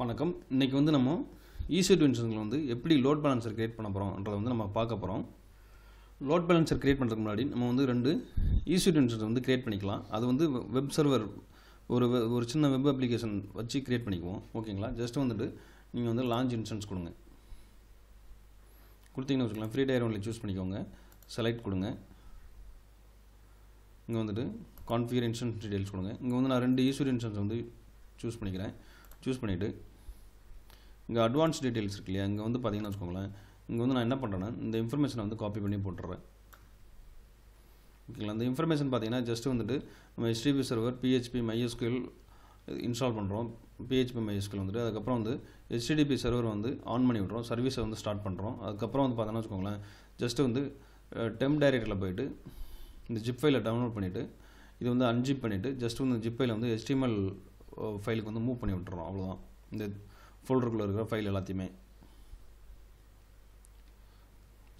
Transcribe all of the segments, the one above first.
வணக்கம். இன்றைக்கி வந்து நம்ம ஈஸி டுவென்ஷனில் வந்து எப்படி லோட் பேலன்சர் கிரியேட் பண்ண போகிறோம்ன்றதை வந்து நம்ம பார்க்க போகிறோம் லோட் பேலன்சர் கிரியேட் பண்ணுறதுக்கு முன்னாடி நம்ம வந்து ரெண்டு ஈஸி டுவென்ஷன் வந்து கிரியேட் பண்ணிக்கலாம். அது வந்து வெப் சர்வர் ஒரு ஒரு சின்ன வெப் அப்ளிகேஷன் வச்சு கிரியேட் பண்ணிக்குவோம். ஓகேங்களா? ஜஸ்ட் வந்துட்டு நீங்கள் வந்து லான்ச் இன்சூரன்ஸ் கொடுங்க. கொடுத்தீங்கன்னு வச்சுக்கலாம் ஃப்ரீ டயர் ஒன்லி சூஸ் பண்ணிக்கோங்க. செலக்ட் கொடுங்க. இங்கே வந்துட்டு கான்ஃபிகர் இன்சூரன்ஸ் டீடைல்ஸ் கொடுங்க. இங்கே வந்து நான் ரெண்டு ஈஸ்வர் இன்சூரன்ஸ் வந்து சூஸ் பண்ணிக்கிறேன். சூஸ் பண்ணிவிட்டு இங்கே அட்வான்ஸ் டீட்டெயில்ஸ் இருக்கு இல்லையா? இங்கே வந்து பார்த்தீங்கன்னா வச்சுக்கோங்களேன். இங்கே வந்து நான் என்ன பண்ணுறேன்னா இந்த இன்ஃபர்மேஷனை வந்து காப்பி பண்ணி போட்டுறேன். ஓகேங்களா? அந்த இன்ஃபர்மேஷன் பார்த்தீங்கன்னா ஜஸ்ட் வந்துட்டு நம்ம HTTPD server PHP MySQL install பண்ணுறோம் பிஹெச்பி MySQL வந்துட்டு. அதுக்கப்புறம் வந்து ஹெச்டிடிபி சர்வர் வந்து ஆன் பண்ணி விட்றோம் சர்வீஸை வந்து ஸ்டார்ட் பண்ணுறோம் அதுக்கப்புறம் வந்து பார்த்தோன்னா வச்சுக்கோங்களேன் ஜஸ்ட்டு வந்து டெம் டைரக்டரில் போயிட்டு இந்த ஜிப் ஃபைலை டவுன்லோட் பண்ணிவிட்டு இது வந்து அன்ஜிப் பண்ணிவிட்டு ஜஸ்ட் வந்து ஜிப் ஃபைலை வந்து ஹெச்டிஎம்எல் ஃபைலுக்கு வந்து மூவ் பண்ணி விட்டுறோம். அவ்வளோதான் இந்த ஃபோல்டருக்குள்ளே இருக்கிற ஃபைல் எல்லாத்தையுமே.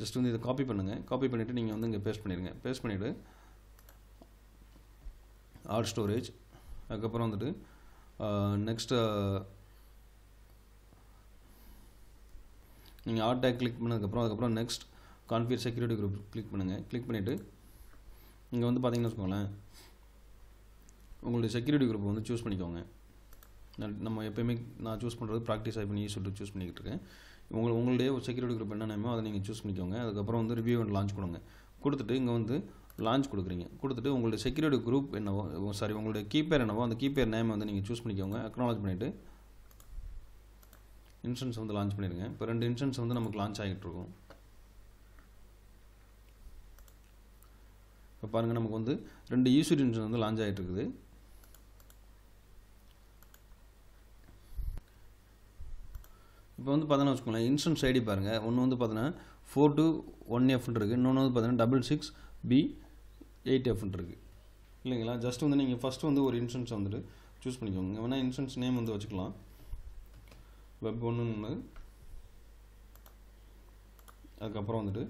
ஜஸ்ட் வந்து இதை காப்பி பண்ணுங்கள் காப்பி பண்ணிவிட்டு நீங்கள் வந்து இங்கே பேஸ்ட் பண்ணிடுங்க. பேஸ்ட் பண்ணிவிட்டு ஆர் ஸ்டோரேஜ் அதுக்கப்புறம் வந்துட்டு நெக்ஸ்ட்டு நீங்கள் ஆர் டேக் கிளிக் பண்ணதுக்கப்புறம் அதுக்கப்புறம் next configure security group click பண்ணுங்கள் கிளிக் பண்ணிவிட்டு இங்கே வந்து பார்த்தீங்கன்னு வச்சுக்கோங்களேன் உங்களுடைய செக்யூரிட்டி குரூப் வந்து சூஸ் பண்ணிக்கோங்க. நம்ம எப்பயுமே நான் சூஸ் பண்ணுறது ப்ராக்டிஸ் ஆகி பண்ணி சொல்லிட்டு சூஸ் பண்ணிக்கிட்டு இருக்கேன். உங்கள் உங்களுடைய செக்யூரிட்டி குரூப் என்ன நேமோ அதை நீங்கள் சூஸ் பண்ணிக்கோங்க. அதுக்கப்புறம் வந்து ரிவ்யூ அண்ட் லான்ச் கொடுங்க கொடுத்துட்டு இங்கே வந்து லான்ச் கொடுக்குறீங்க. கொடுத்துட்டு உங்களுடைய செக்யூரிட்டி குரூப் என்னவோ சாரி உங்களுடைய கீப்பேர் என்னவோ அந்த கீப்பேர் நேம் வந்து நீங்கள் சூஸ் பண்ணிக்கோங்க. அக்னாலஜ் பண்ணிவிட்டு இன்சூரன்ஸ் வந்து லான்ச் பண்ணிடுங்க. இப்போ ரெண்டு இன்சூரன்ஸ் வந்து நமக்கு லான்ச் ஆகிட்டு இருக்கும். இப்போ பாருங்கள் நமக்கு வந்து ரெண்டு ஈஸ்வரி இன்சூரன்ஸ் வந்து லான்ச் ஆகிட்டு இருக்குது. இப்போ வந்து பார்த்தோன்னா வச்சுக்கோங்களேன் இன்சூரன்ஸ் ஐடி பாருங்கள் ஒன்று வந்து பார்த்தோன்னா ஃபோர் டூ ஒன் எஃப்னு இருக்குது இன்னொன்று வந்து பார்த்தீங்கன்னா டபுள் சிக்ஸ் பி எயிட் எஃப்னு இருக்குது இல்லைங்களா? ஜஸ்ட் வந்து நீங்கள் ஃபஸ்ட்டு வந்து ஒரு இன்சூரன்ஸ் வந்துட்டு சூஸ் பண்ணிக்கோங்க. வேணால் இன்சூரன்ஸ் நேம் வந்து வச்சுக்கலாம். வெப் ஒன்று அதுக்கப்புறம் வந்துட்டு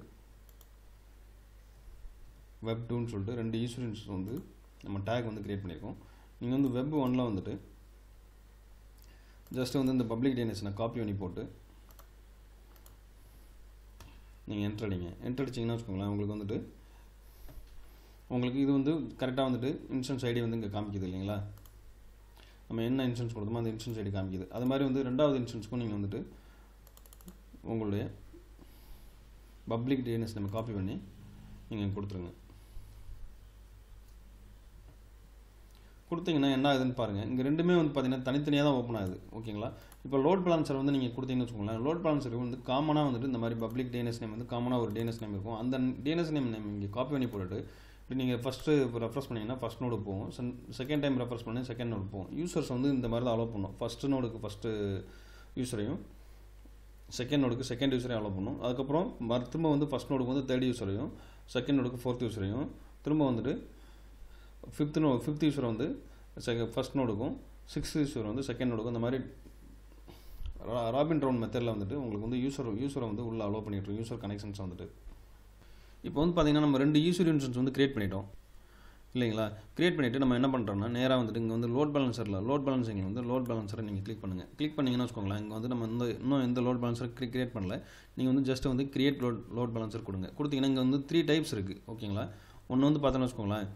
வெப் டூன்னு சொல்லிட்டு ரெண்டு இன்சூரன்ஸ் வந்து நம்ம டேக் வந்து க்ரியேட் பண்ணியிருக்கோம் நீங்கள் வந்து வெப் ஒன்னில் வந்துட்டு ஜஸ்ட் வந்து இந்த பப்ளிக் டேனேஷனை காப்பி பண்ணி போட்டு நீங்கள் என்ட்ரு அடிங்க. என்ட்ரு அடிச்சிங்கன்னா வச்சுக்கோங்களேன் உங்களுக்கு வந்துட்டு உங்களுக்கு இது வந்து கரெக்டாக வந்துட்டு இன்சூரன்ஸ் ஐடி வந்து இங்கே காமிக்குது இல்லைங்களா? நம்ம என்ன இன்சூரன்ஸ் கொடுத்தோமோ அந்த இன்சூரன்ஸ் ஐடி காமிக்குது. அது மாதிரி வந்து ரெண்டாவது இன்சூரன்ஸ்க்கும் நீங்கள் வந்துட்டு உங்களுடைய பப்ளிக் டிஎன்எஸ் நம்ம காப்பி பண்ணி நீங்கள் கொடுத்துருங்க. கொடுத்தீங்கன்னா என்ன ஆகுதுன்னு பாருங்கள் இங்கே ரெண்டுமே வந்து பார்த்தீங்கன்னா தனித்தனியாக தான் ஓப்பன் ஆகுது. ஓகேங்களா? இப்போ லோட் பேலன்சர் வந்து நீங்கள் கொடுத்தீங்கன்னு வச்சுக்கோங்களேன். லோட் பேலன்சர் வந்து காமனாக வந்துட்டு இந்த மாதிரி பப்ளிக் டிஎன்எஸ் நேம் வந்து காமனாக ஒரு டிஎன்எஸ் நேம் இருக்கும். அந்த டிஎன்எஸ் நேம் நேம் இங்கே காப்பி பண்ணி போட்டுட்டு இப்போ நீங்கள் ஃபஸ்ட்டு ரெஃப்ரெஸ் பண்ணிங்கன்னா ஃபஸ்ட் நோடு போகும். செகண்ட் டைம் ரெஃப்ரெஸ் பண்ணி செகண்ட் நோடு போகும். யூசர்ஸ் வந்து இந்த மாதிரி தான் அலோவ் பண்ணும். ஃபஸ்ட்டு நோடுக்கு ஃபஸ்ட்டு யூஸரையும் செகண்ட் நோடுக்கு செகண்ட் யூஸரையும் அலோவ் பண்ணும். அதுக்கப்புறம் திரும்ப வந்து ஃபஸ்ட் நோடுக்கு வந்து தேர்ட் யூஸரையும் செகண்ட் நோடுக்கு ஃபோர்த் யூஸரையும் திரும்ப வந்துட்டு ஃபிஃப்த் நோ ஃபிஃப்த் யூஸர் வந்து செக ஃபஸ்ட் நோடுக்கும் சிக்ஸ்த் யூஸர் வந்து செகண்ட் நோடுக்கும் இந்த மாதிரி ரா- ராபின் ரவுண்ட் மெத்தடில் வந்துட்டு உங்களுக்கு வந்து யூசர் யூஸரை வந்து உள்ளே அலோவ் பண்ணிட்டு யூசர் கனெக்ஷன்ஸ் வந்துட்டு. இப்போ வந்து பார்த்தீங்கன்னா நம்ம ரெண்டு யூசர் யூனிஷன்ஸ் வந்து கிரியேட் பண்ணிட்டோம். இல்லைங்களா? கிரியேட் பண்ணிவிட்டு நம்ம என்ன பண்ணுறோம்னா நேராக வந்துட்டு இங்கே வந்து லோட் பேலன்சரில் லோட் பேலன்சிங் வந்து லோட் பேலன்சரை நீங்கள் கிளிக் பண்ணுங்கள் கிளிக் பண்ணிங்கன்னு வச்சுக்கோங்களேன் இங்கே வந்து நம்ம இந்த இன்னும் எந்த லோட் பேலன்சர் கிரியேட் பண்ணல. நீங்கள் வந்து ஜஸ்ட் வந்து கிரியேட் லோட் லோட் பேலன்சர் கொடுங்க. கொடுத்தீங்கன்னா இங்கே வந்து த்ரீ டைப்ஸ் இருக்குது ஓகேங்களா? ஒன்று வந்து பார்த்தோன்னு வச்சுக்கோங்களேன்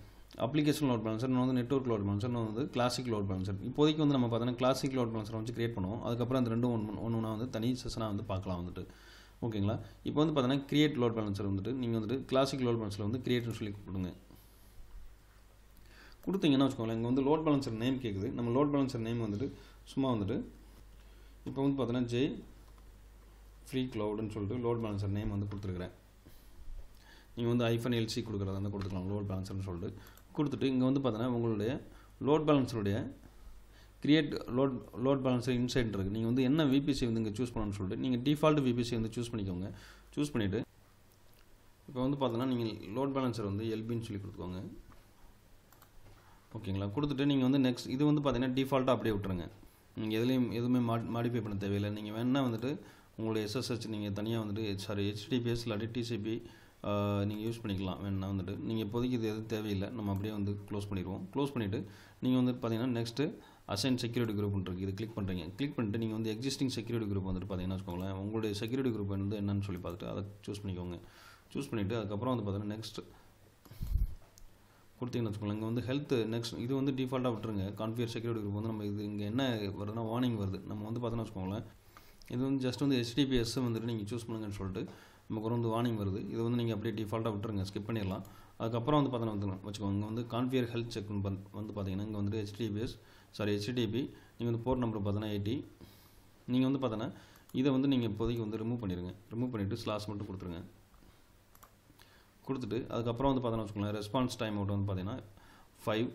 அப்ளிகேஷன் லோட் பேலன்சர் இன்னொன்று வந்து நெட்ஒர்க் லோட் பேலன்சர் இன்னொன்று வந்து கிளாசிக் லோட் பேலன்சர் இப்போதைக்கு வந்து நம்ம பார்த்தோன்னா கிளாசிக் லோட் பேலன்சர் வந்து கிரியேட் பண்ணுவோம். அதுக்கப்புறம் அந்த ரெண்டும் ஒன்று ஒன்று ஒன்றா வந்து தனி செஷனாக வந்து பார்க்கலாம் வந்துட்டு. ஓகேங்களா? இப்போ வந்து பார்த்தோன்னா கிரியேட் லோட் பேலன்சர் வந்துட்டு நீங்கள் வந்துட்டு கிளாசிக் லோட் பேலன்சர் வந்து கிரியேட்னு சொல்லி கொடுங்க. கொடுத்தீங்கன்னா வச்சுக்கோங்களேன் இங்கே வந்து லோட் பேலன்சர் நேம் கேட்குது நம்ம லோட் பேலன்சர் நேம் வந்துட்டு சும்மா வந்துட்டு இப்போ வந்து பார்த்தோன்னா ஜெய் ஃப்ரீ க்ளவுடுன்னு சொல்லிட்டு லோட் பேலன்சர் நேம் வந்து கொடுத்துருக்குறேன். நீங்கள் வந்து ஐஃபன் எல்சி கொடுக்குறதா இருந்தால் கொடுத்துக்கலாம் லோட் பேலன்சர்னு சொல்லிட்டு. கொடுத்துட்டு இங்கே வந்து பார்த்தீங்கன்னா உங்களுடைய load பேலன்ஸருடைய create load load balance inside இருக்குது நீங்கள் வந்து என்ன விபிசி வந்து இங்கே சூஸ் பண்ணணும்னு சொல்லிட்டு நீங்கள் டிஃபால்ட் விபிசி வந்து சூஸ் பண்ணிக்கோங்க. சூஸ் பண்ணிவிட்டு இப்போ வந்து பார்த்தோன்னா நீங்கள் லோட் பேலன்ஸர் வந்து எல்பின்னு சொல்லி கொடுத்துக்கோங்க. ஓகேங்களா கொடுத்துட்டு நீங்கள் வந்து நெக்ஸ்ட் இது வந்து பார்த்தீங்கன்னா டிஃபால்ட்டாக அப்படியே விட்டுருங்க. நீங்கள் எதுலேயும் எதுவுமே மாட் மாடிஃபை பண்ண தேவையில்லை. நீங்கள் வேணால் வந்துட்டு உங்களுடைய எஸ்எஸ்ஹெச் நீங்கள் தனியாக வந்துட்டு சாரி ஹெச்டிபிஎஸ் இல்லாட்டி டிசிபி நீங்கள் யூஸ் பண்ணிக்கலாம். வேணா வந்துட்டு. நீங்கள் இப்போதைக்கு இது எதுவும் தேவையில்லை. நம்ம அப்படியே வந்து க்ளோஸ் பண்ணிடுவோம். க்ளோஸ் பண்ணிவிட்டு நீங்கள் வந்து பார்த்தீங்கன்னா நெக்ஸ்ட்டு அசைன் செக்யூரிட்டி குரூப் இருக்குது இது கிளிக் பண்ணுறீங்க கிளிக் பண்ணிட்டு நீங்கள் வந்து எக்ஸிஸ்டிங் செக்யூரிட்டி குரூப் வந்துட்டு பார்த்தீங்கன்னா வச்சுக்கோங்களேன். உங்களுடைய செக்யூரிட்டி குரூப் வந்து என்னன்னு சொல்லி பார்த்துட்டு அதை சூஸ் பண்ணிக்கோங்க. சூஸ் பண்ணிவிட்டு அதுக்கப்புறம் வந்து பார்த்தீங்கன்னா நெக்ஸ்ட் கொடுத்தீங்கன்னு வச்சுக்கோங்களேன். இங்கே வந்து ஹெல்த் நெக்ஸ்ட் இது வந்து டிஃபால்ட்டாக விட்டுருங்க. கான்ஃபியர் செக்யூரிட்டி குரூப் வந்து நம்ம இது இங்கே என்ன வருதுன்னா வார்னிங் வருது. நம்ம வந்து பார்த்தோன்னா வச்சுக்கோங்களேன். இது வந்து ஜஸ்ட் வந்து ஹெச்டிபிஎஸ் வந்துட்டு நீங்கள் சூஸ் பண்ணுங்கன்னு சொல்லிட்டு நமக்கு வந்து வார்னிங் வருது. இது வந்து நீங்கள் அப்படியே டிஃபால்ட்டாக விட்டுருங்க. ஸ்கிப் பண்ணிடலாம். அதுக்கப்புறம் வந்து பார்த்தோன்னா வந்து வச்சுக்கோங்க. இங்கே வந்து கான்ஃபியர் ஹெல்த் செக் வந்து பார்த்தீங்கன்னா இங்கே வந்து ஹெச்டிபிஎஸ் சாரி ஹெச்டிபி நீங்கள் வந்து போர்ட் நம்பர் பார்த்தோன்னா எயிட்டி நீங்கள் வந்து பார்த்தோன்னா இதை வந்து நீங்கள் இப்போதைக்கு வந்து ரிமூவ் பண்ணிடுங்க ரிமூவ் பண்ணிவிட்டு ஸ்லாஸ் மட்டும் கொடுத்துருங்க. கொடுத்துட்டு அதுக்கப்புறம் வந்து பார்த்தோன்னா வச்சுக்கோங்களேன். ரெஸ்பான்ஸ் டைம் அவுட் வந்து பார்த்தீங்கன்னா ஃபைவ்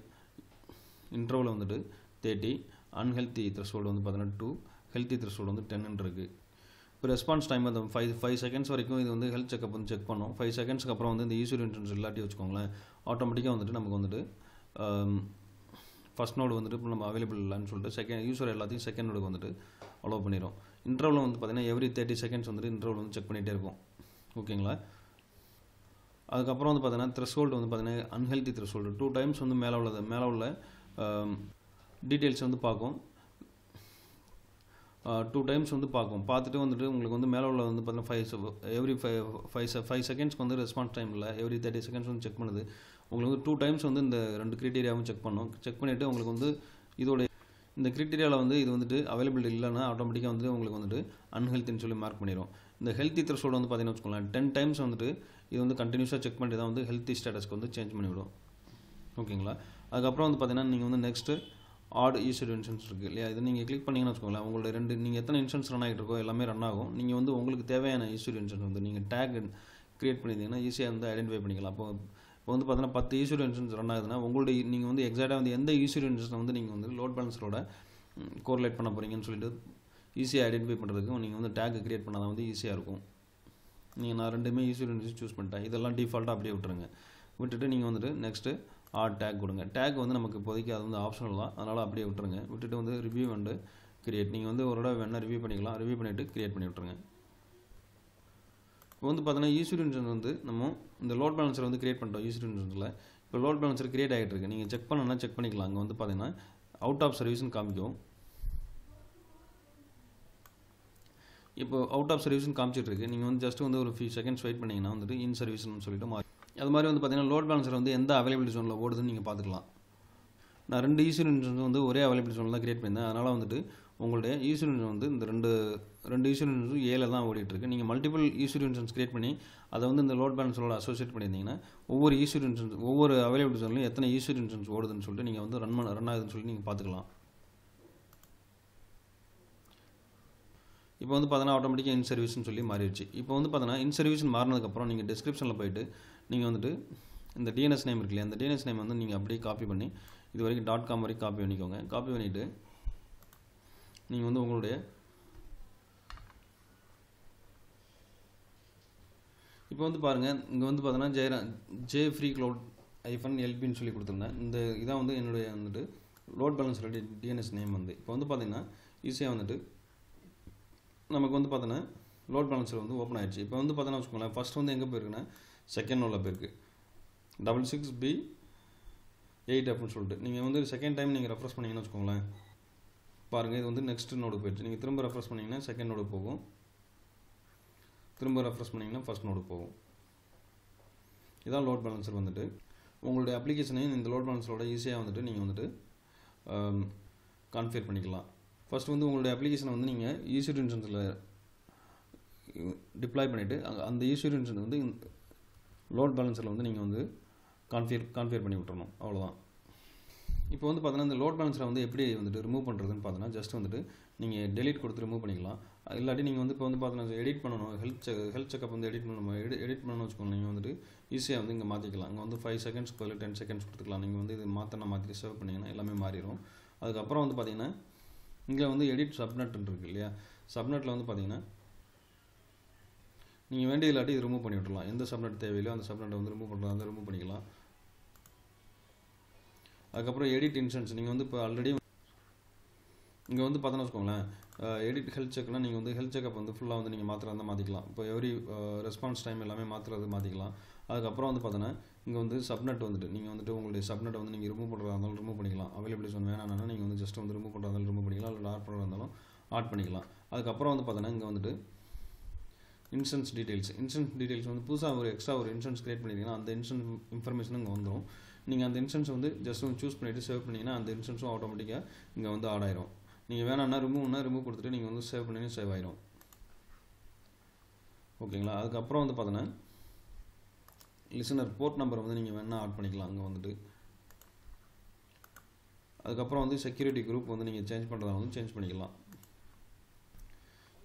இன்டர்வல் வந்துட்டு தேர்ட்டி அன்ஹெல்த்தி த்ரெஷோல்டு வந்து பார்த்தீங்கன்னா டூ ஹெல்த்தி த்ரெஷோல்டு வந்து டென்னு இருக்குது ரெஸ்பான்ஸ் டைம் அந்த ஃபைவ் ஃபைவ் செகண்ட்ஸ் வரைக்கும் இது வந்து ஹெல்த் செக்அப் வந்து செக் பண்ணோம். ஃபைவ் செகண்ட்ஸ்க்கு அப்புறம் வந்து இந்த ஈஸ்வரி இன்சூரன்ஸ் இல்லாட்டி வச்சுக்கோங்களேன் ஆட்டோமேட்டிக்காக வந்துட்டு நமக்கு வந்துட்டு um, ஃபஸ்ட் நோடு வந்துட்டு இப்போ நம்ம அவைலபிள் இல்லைன்னு சொல்லிட்டு செகண்ட் யூஸர் எல்லாத்தையும் செகண்ட் நோடுக்கு வந்துட்டு அலோவ் பண்ணிடும் இன்டர்வல் வந்து பார்த்தீங்கன்னா எவ்ரி தேர்ட்டி செகண்ட்ஸ் வந்துட்டு இன்டர்வல் வந்து செக் பண்ணிகிட்டே இருக்கும். ஓகேங்களா? அதுக்கப்புறம் வந்து பார்த்தீங்கன்னா த்ரெஷோல்டு வந்து பார்த்தீங்கன்னா அன்ஹெல்தி த்ரெஷோல்டு டூ டைம்ஸ் வந்து மேலே உள்ளது மேலே உள்ள um, டீட்டெயில்ஸ் வந்து பார்க்கும். டூ டைம்ஸ் வந்து பார்க்கும். பார்த்துட்டு வந்துட்டு உங்களுக்கு வந்து மேலே உள்ள வந்து பார்த்தீங்கன்னா five every five five five செகண்ட்ஸ்க்கு வந்து ரெஸ்பான்ஸ் டைம் இல்லை. எவ்ரி தேர்ட்டி செகண்ட்ஸ் வந்து செக் பண்ணுது. உங்களுக்கு வந்து டூ டைம்ஸ் வந்து இந்த ரெண்டு க்ரிட்டீரியாவும் செக் பண்ணும். செக் பண்ணிவிட்டு உங்களுக்கு வந்து இதோட இந்த க்ரிட்டீரியாவில் வந்து இது வந்துட்டு அவைலபிள் இல்லைன்னா ஆட்டோமேட்டிக்காக வந்து உங்களுக்கு வந்துட்டு அன்ஹெல்த்தின்னு சொல்லி மார்க் பண்ணிடும் இந்த ஹெல்த்தி த்ரெஷோல்டு வந்து பார்த்தீங்கன்னா வச்சுக்கோங்களேன் டென் டைம்ஸ் வந்துட்டு இது வந்து கண்டினியூஸாக செக் பண்ணி தான் வந்து ஹெல்த்தி ஸ்டேட்டஸ்க்கு வந்து சேஞ்ச் பண்ணிவிடும். ஓகேங்களா? அதுக்கப்புறம் வந்து பார்த்தீங்கன்னா நீங்கள் வந்து நெக்ஸ்ட்டு ஆட் ஈஸ்வரி இன்சூரன்ஸ் இருக்குது இல்லையா? இது நீங்கள் கிளிக் பண்ணிங்கன்னு வச்சுக்கோங்களேன் உங்களோட ரெண்டு நீங்கள் எத்தனை இன்சூரன்ஸ் ரன் ஆகிட்டு இருக்கோ எல்லாமே ரன் ஆகும். நீங்கள் வந்து உங்களுக்கு தேவையான ஈஸ்வரி இன்சூரன்ஸ் வந்து நீங்கள் டேக் க்ரியேட் பண்ணியிருந்தீங்கன்னா ஈஸியாக வந்து ஐடென்டிஃபை பண்ணிக்கலாம். அப்போ இப்போ வந்து பார்த்தீங்கன்னா பத்து ஈஸ்வரி இன்சூரன்ஸ் ரன் ஆகுதுன்னா உங்களுடைய நீங்கள் வந்து எக்ஸாக்டாக வந்து எந்த ஈஸ்வரி இன்சூரன்ஸ் வந்து நீங்கள் வந்து லோட் பேலன்ஸரோட கோரிலேட் பண்ண போகிறீங்கன்னு சொல்லிட்டு ஈஸியாக ஐடென்டிஃபை பண்ணுறதுக்கு நீங்கள் வந்து டேக் க்ரியேட் பண்ணால் வந்து ஈஸியாக இருக்கும். நீங்கள் நான் ரெண்டுமே ஈஸ்வரி இன்சூரன்ஸ் சூஸ் பண்ணிட்டேன். இதெல்லாம் டிஃபால்ட்டாக அப்படியே விட்டுருங்க. விட்டுட்டு நீங்கள் வந்துட்டு நெக்ஸ்ட்டு ஆட் டேக் கொடுங்க. டேக் வந்து நமக்கு இப்போதைக்கு அது வந்து ஆப்ஷனல் தான். அதனால் அப்படியே விட்டுருங்க. விட்டுட்டு வந்து ரிவ்யூ வந்து கிரியேட் நீங்கள் வந்து ஒரு தடவை வேணால் ரிவ்யூ பண்ணிக்கலாம். ரிவ்யூ பண்ணிவிட்டு கிரியேட் பண்ணி விட்ருங்க இப்போ வந்து பார்த்தீங்கன்னா e ஈஸ்வரி இன்சூரன்ஸ் வந்து நம்ம இந்த லோட் பேலன்ஸர் வந்து கிரியேட் பண்ணுறோம் ஈஸ்வரி இன்சூரன்ஸில் இப்போ லோட் பேலன்ஸர் கிரியேட் ஆகிட்டு இருக்கு. நீங்கள் செக் பண்ணணும்னா செக் பண்ணிக்கலாம். அங்கே வந்து பார்த்தீங்கன்னா அவுட் ஆஃப் சர்வீஸ்னு காமிக்கும். இப்போ அவுட் ஆஃப் சர்வீஸ்னு காமிச்சிட்டு இருக்கு. நீங்கள் வந்து ஜஸ்ட் வந்து ஒரு ஃபியூ செகண்ட்ஸ் வெயிட் பண்ணிங்கன்னா வந்துட்டு இன் சர்வீஸ்னு சொல்லிட்டு மாறி அது மாதிரி வந்து பார்த்தீங்கன்னா லோட் பேலன்சர் வந்து எந்த அவைலபிலிட்டி ஜோனில் ஓடுதுன்னு நீங்கள் பார்த்துக்கலாம் நான் ரெண்டு ஈஸ்வரன்ஸ் வந்து ஒரே அவைலபிலிட்டி ஜோனில் தான் கிரியேட் பண்ணியிருந்தேன். அதனால் வந்துட்டு உங்களுடைய ஈஸ்வரன்ஸ் வந்து இந்த ரெண்டு ரெண்டு ஈஸ்வரன்ஸும் ஏழில் தான் ஓடிட்டுருக்கு நீங்கள் மல்டிபிள் ஈஸ்வரன்ஸ் கிரியேட் பண்ணி அதை வந்து இந்த லோட் பேலன்ஸோட அசோசியேட் பண்ணியிருந்தீங்கன்னா ஒவ்வொரு ஈஸ்வரன்ஸ் ஒவ்வொரு அவைலபிலிட்டி ஜோன்லையும் எத்தனை ஈஸ்வரன்ஸ் ஓடுதுன்னு சொல்லிட்டு நீங்கள் வந்து ரன் பண்ண ரன் ஆகுதுன்னு சொல்லி நீங்கள் பார்த்துக்கலாம் இப்போ வந்து பார்த்தீங்கன்னா ஆட்டோமேட்டிக்காக இன் சர்வீஸ்னு சொல்லி மாறிடுச்சு. இப்போ வந்து பார்த்தீங்கன்னா இன் சர்வீஸ்னு மாறினதுக்கப்புறம் நீங்கள் டிஸ்கிரிப்ஷனில் போயிட்டு நீங்கள் வந்துட்டு இந்த டிஎன்எஸ் நேம் இருக்கு இல்லையா அந்த டிஎன்எஸ் நேம் வந்து நீங்கள் அப்படியே காப்பி பண்ணி இது வரைக்கும் டாட் காம் வரைக்கும் காப்பி பண்ணிக்கோங்க. காப்பி பண்ணிவிட்டு நீங்கள் வந்து உங்களுடைய இப்போ வந்து பாருங்கள் இங்கே வந்து பார்த்தோன்னா ஜெயரா ஜே ஃப்ரீ க்ளவுட் ஐஃபன் எல்பின்னு சொல்லி கொடுத்துருந்தேன் இந்த இதான் வந்து என்னுடைய வந்துட்டு லோட் பேலன்ஸ் டிஎன்எஸ் நேம் வந்து. இப்போ வந்து பார்த்தீங்கன்னா ஈஸியாக வந்துட்டு நமக்கு வந்து பார்த்தோன்னா லோட் பேலன்ஸர் வந்து ஓப்பன் ஆயிடுச்சு. இப்போ வந்து பார்த்தோன்னா வச்சுக்கோங்களேன் ஃபஸ்ட் வந்து எங்கே போயிருக்குன்னா செகண்ட் நோவில் போயிருக்கு. டபுள் சிக்ஸ் பி எயிட் அப்படின்னு சொல்லிட்டு. நீங்கள் வந்து செகண்ட் டைம் நீங்கள் ரெஃப்ரெஸ் பண்ணிங்கன்னு வச்சுக்கோங்களேன். பாருங்கள் இது வந்து நெக்ஸ்ட் நோடு போயிடுச்சு. நீங்கள் திரும்ப ரெஃப்ரெஸ் பண்ணிங்கன்னா செகண்ட் நோடு போகும். திரும்ப ரெஃப்ரெஸ் பண்ணிங்கன்னா ஃபஸ்ட் நோடு போகும். இதான் லோட் பேலன்சர் வந்துட்டு. உங்களுடைய அப்ளிகேஷனையும் இந்த லோட் பேலன்ஸரோட ஈஸியாக வந்துட்டு நீங்கள் வந்துட்டு கான்ஃபியர் பண்ணிக்கலாம். ஃபஸ்ட் வந்து உங்களுடைய அப்ளிகேஷனை வந்து நீங்கள் ஈஸ்வரி இன்சூரன்ஸில் டிப்ளாய் பண்ணிவிட்டு அங்கே அந்த ஈஸ்வரி இன்சூரன்ஸ் வந்து லோட் பேலன்ஸில் வந்து நீங்கள் வந்து கான்ஃபியர் கான்ஃபியர் பண்ணி விட்டுறணும். அவ்வளோதான் இப்போ வந்து பார்த்தீங்கன்னா இந்த லோட் பேலன்ஸில் வந்து எப்படி வந்துட்டு ரிமூவ் பண்ணுறதுன்னு பார்த்தீங்கன்னா ஜஸ்ட் வந்துட்டு நீங்கள் டெலிட் கொடுத்து ரிமூவ் பண்ணிக்கலாம். இல்லாட்டி நீங்கள் வந்து இப்போ வந்து பார்த்தீங்கன்னா எடிட் பண்ணணும். ஹெல்த் செக் ஹெல்த் செக்அப் வந்து எடிட் பண்ணணும்? எடி எடிட் பண்ணணும்னு வச்சுக்கோங்க நீங்கள் வந்துட்டு ஈஸியாக வந்து இங்கே மாற்றிக்கலாம் இங்கே வந்து ஃபைவ் செகண்ட்ஸ் பதில் டென் செகண்ட்ஸ் கொடுத்துக்கலாம். நீங்கள் வந்து இது மாற்றினா மாற்றி சேவ் பண்ணிங்கன்னா எல்லாமே மாறிடும். அதுக்கப்புறம் வந்து பார்த்தீங்கன்னா இங்கே வந்து எடிட் சப்நெட்ன்னு இருக்குது இல்லையா? சப்நெட்டில் வந்து பார்த்தீங்கன்னா நீங்கள் வேண்டிய இல்லாட்டி இது ரிமூவ் பண்ணி விட்டுலாம் எந்த சப்நெட் தேவையில்லையோ அந்த சப்நெட்டை வந்து ரிமூவ் பண்ணுறது வந்து ரிமூவ் பண்ணிக்கலாம். அதுக்கப்புறம் எடிட் இன்சன்ஸ் நீங்கள் வந்து இப்போ ஆல்ரெடி இங்கே வந்து பார்த்தோன்னு வச்சுக்கோங்களேன். எடிட் ஹெல்த் செக்னால் நீங்கள் வந்து ஹெல்த் செக்அப் வந்து ஃபுல்லாக வந்து நீங்கள் மாத்திரம் இருந்தால் மாற்றிக்கலாம் இப்போ எவ்ரி ரெஸ்பான்ஸ் டைம் எல்லாமே மாற்றுறது மாற்றிக்கலாம் அதுக்கப்புறம் வந்து பார்த்தோன்னா இங்கே வந்து சப்நெட் வந்துட்டு நீங்கள் வந்துட்டு உங்களுடைய சப்நெட்டை வந்து நீங்கள் ரிமூவ் பண்ணுறதா இருந்தாலும் ரிமூவ் பண்ணிக்கலாம். அவைலபிலிட்டி வேணாம்னா நீங்கள் வந்து ஜஸ்ட் வந்து ரிமூவ் பண்ணுறதா இருந்தாலும் ரிமூவ் பண்ணிக்கலாம். இல்லை ஆட் பண்ணுறதா இருந்தாலும் ஆட் பண்ணிக்கலாம். அதுக்கப்புறம் வந்து பார்த்தோன்னா இங்கே வந்துட்டு இன்சூரன்ஸ் டீடைல்ஸ் இன்சூரன்ஸ் டீடைல்ஸ் வந்து புதுசாக ஒரு எக்ஸ்ட்ரா ஒரு இன்சூரன்ஸ் கிரியேட் பண்ணிங்கன்னா அந்த இன்சூரன்ஸ் இன்ஃபர்மேஷன் இங்கே வந்துடும் நீங்கள் அந்த இன்சூரன்ஸ் வந்து ஜஸ்ட் வந்து சூஸ் பண்ணிவிட்டு சேவ் பண்ணிங்கன்னா அந்த இன்சூரன்ஸும் ஆட்டோமேட்டிக்காக இங்கே வந்து ஆட் ஆயிரும். நீங்கள் வேணாம்னா ரிமூவ்னா ரிமூவ் கொடுத்துட்டு நீங்கள் வந்து சேவ் பண்ணி சேவ் ஆயிரும். ஓகேங்களா அதுக்கப்புறம் வந்து பார்த்தீங்கன்னா லிசனர் போர்ட் நம்பர் வந்து நீங்கள் வேணால் ஆட் பண்ணிக்கலாம் அங்கே வந்துட்டு. அதுக்கப்புறம் வந்து செக்யூரிட்டி குரூப் வந்து நீங்கள் சேஞ்ச் பண்ணுறதா வந்து சேஞ்ச் பண்ணிக்கலாம்.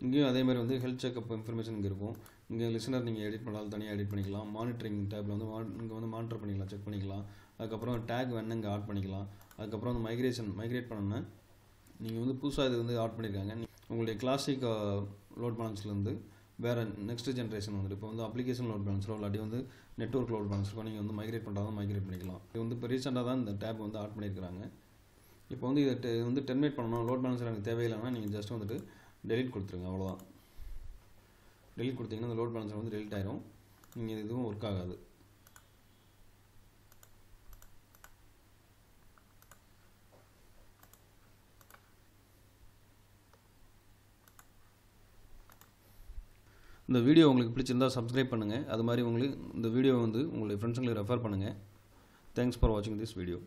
இங்கேயும் அதே மாதிரி வந்து ஹெல்த் செக்அப் இன்ஃபர்மேஷன் இங்கே இருக்கும். இங்கே லிசனர் நீங்கள் எடிட் பண்ணாலும் தனியாக எடிட் பண்ணிக்கலாம். மானிட்டரிங் டேப்பில் வந்து இங்கே வந்து மானிட்டர் பண்ணிக்கலாம் செக் பண்ணிக்கலாம். அதுக்கப்புறம் டேக் வேணா இங்கே ஆட் பண்ணிக்கலாம். அதுக்கப்புறம் வந்து மைக்ரேஷன் மைக்ரேட் பண்ணணும்னா நீங்கள் வந்து புதுசாக இது வந்து ஆட் பண்ணியிருக்காங்க உங்களுடைய கிளாசிக் லோட் பேலன்ஸ்லேருந்து வேறு நெக்ஸ்ட் ஜென்ரேஷன் வந்துட்டு இப்போ வந்து அப்ளிகேஷன் லோட் பேலன்ஸோ இல்லாட்டி வந்து நெட்ஒர்க் லோட் பேலன்ஸோ நீங்கள் வந்து மைக்ரேட் பண்ணுறதா மைக்ரேட் பண்ணிக்கலாம். இது வந்து இப்போ ரீசெண்டாக தான் இந்த டேப் வந்து ஆட் பண்ணியிருக்காங்க இப்போ வந்து இதை வந்து டெர்மினேட் பண்ணணும். லோட் பேலன்ஸ் எனக்கு தேவையில்லைன்னா நீங்கள் ஜஸ்ட் வந்துட்டு டெலிட் கொடுத்துருங்க அவ்வளோதான் டெலிட் கொடுத்தீங்கன்னா அந்த லோட் பேலன்ஸர் வந்து டெலிட் ஆயிரும். நீங்கள் எதுவும் ஒர்க் ஆகாது. இந்த வீடியோ உங்களுக்கு பிடிச்சிருந்தா சப்ஸ்கிரைப் பண்ணுங்கள் அது மாதிரி உங்களுக்கு இந்த வீடியோ வந்து உங்களுடைய ஃப்ரெண்ட்ஸுங்களுக்கு ரெஃபர் பண்ணுங்கள் தேங்க்ஸ் ஃபார் வாட்சிங் திஸ் வீடியோ